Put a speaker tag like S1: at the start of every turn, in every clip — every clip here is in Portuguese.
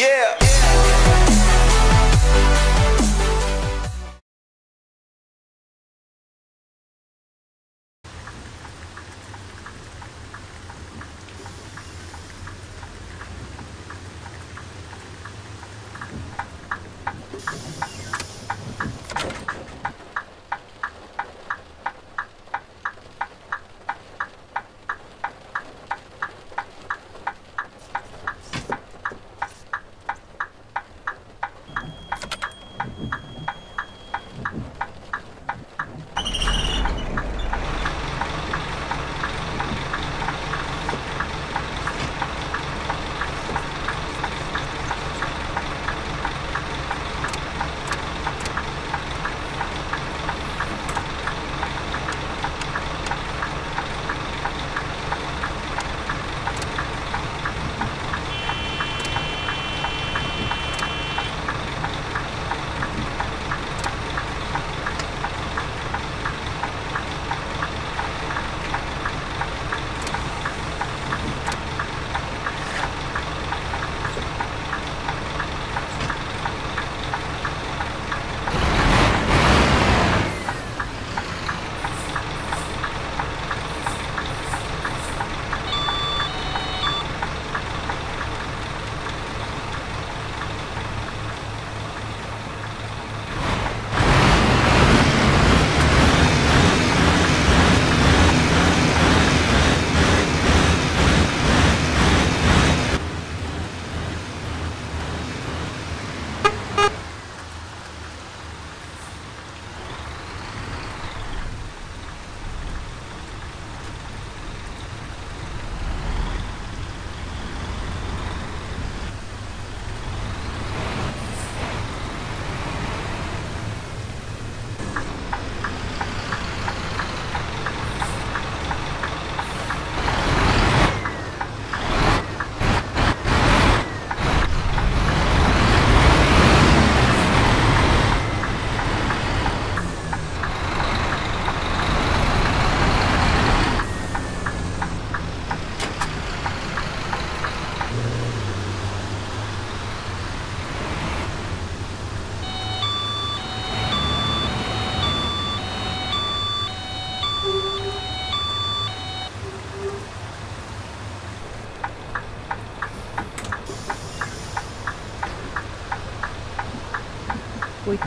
S1: Yeah.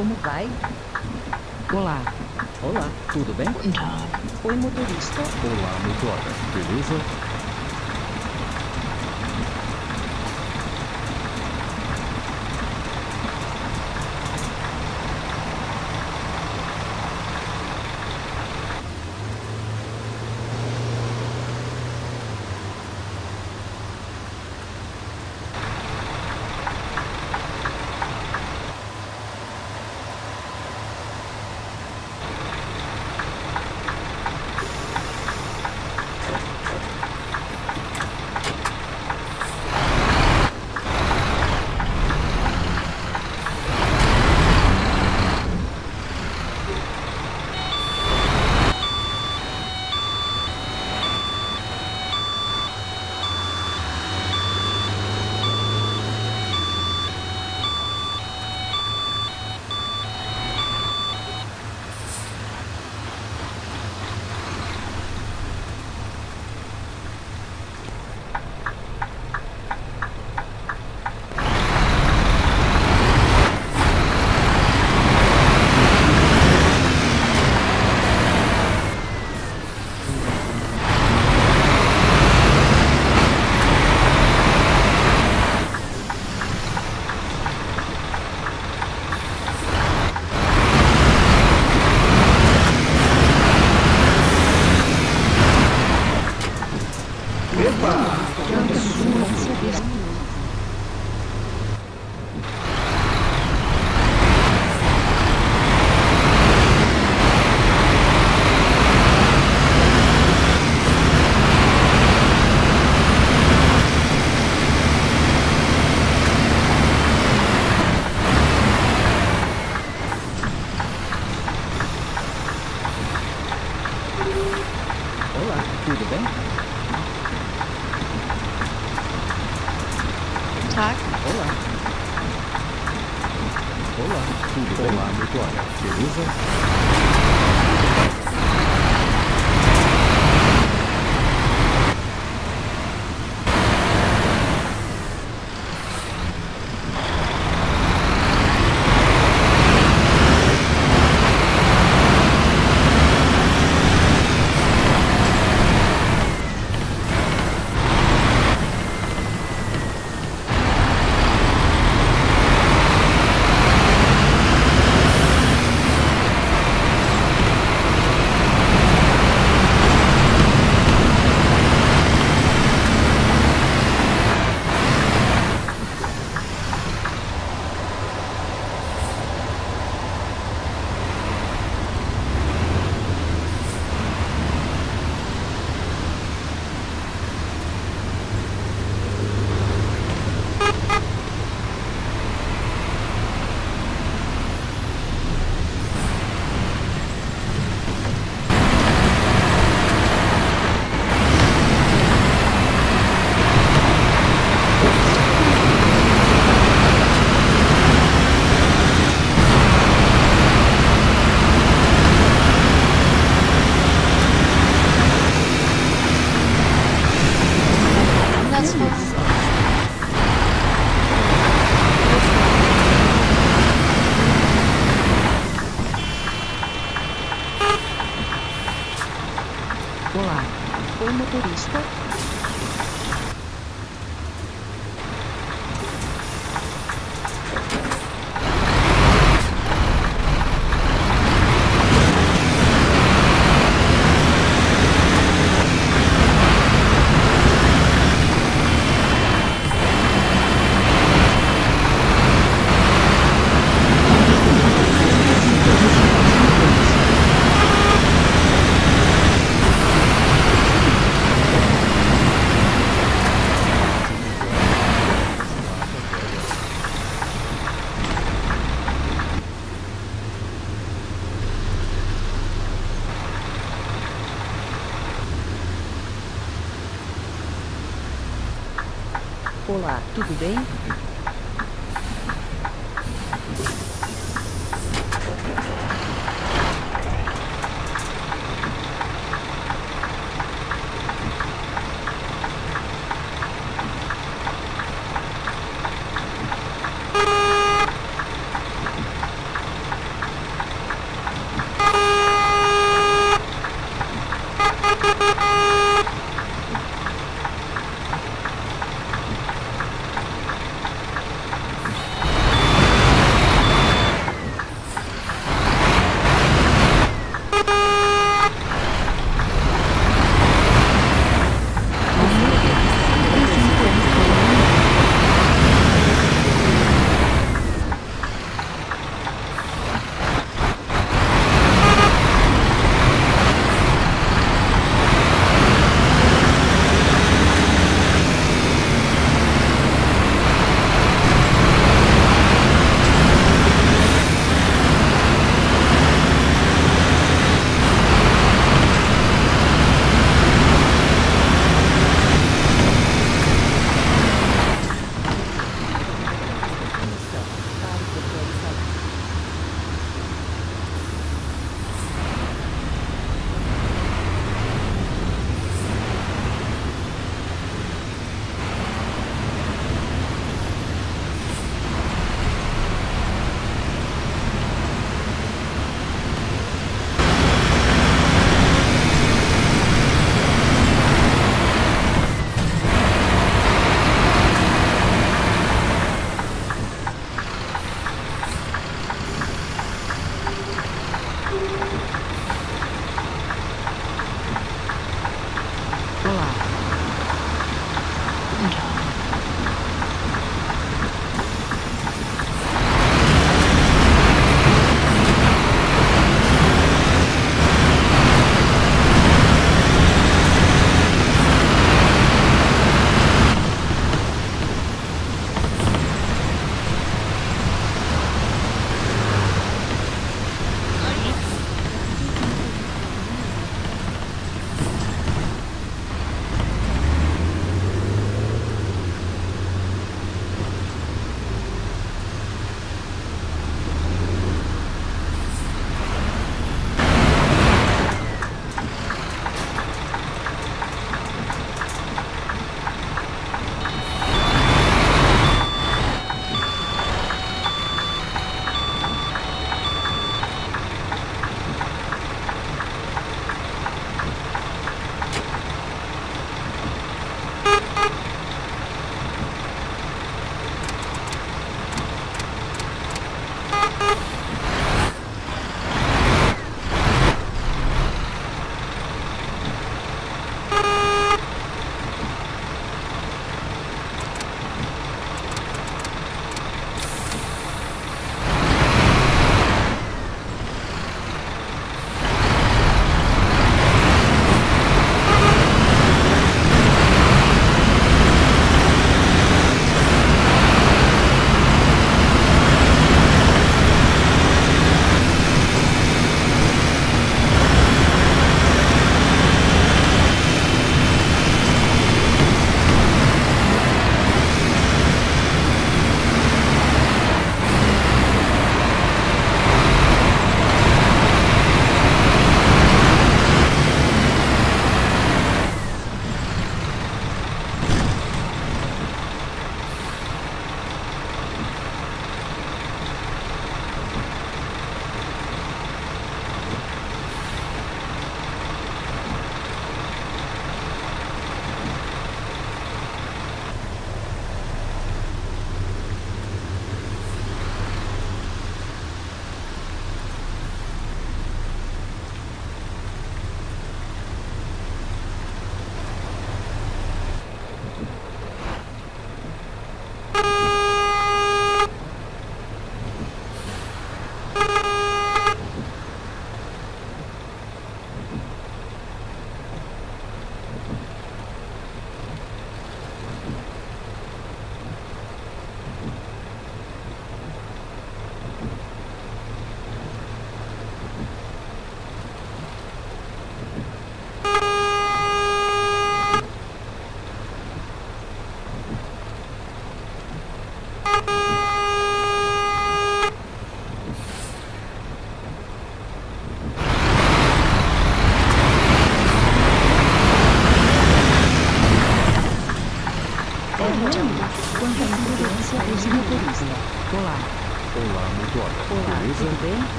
S2: Como vai?
S3: Olá. Olá, tudo bem?
S2: Oi, motorista.
S4: Olá, motora. Beleza?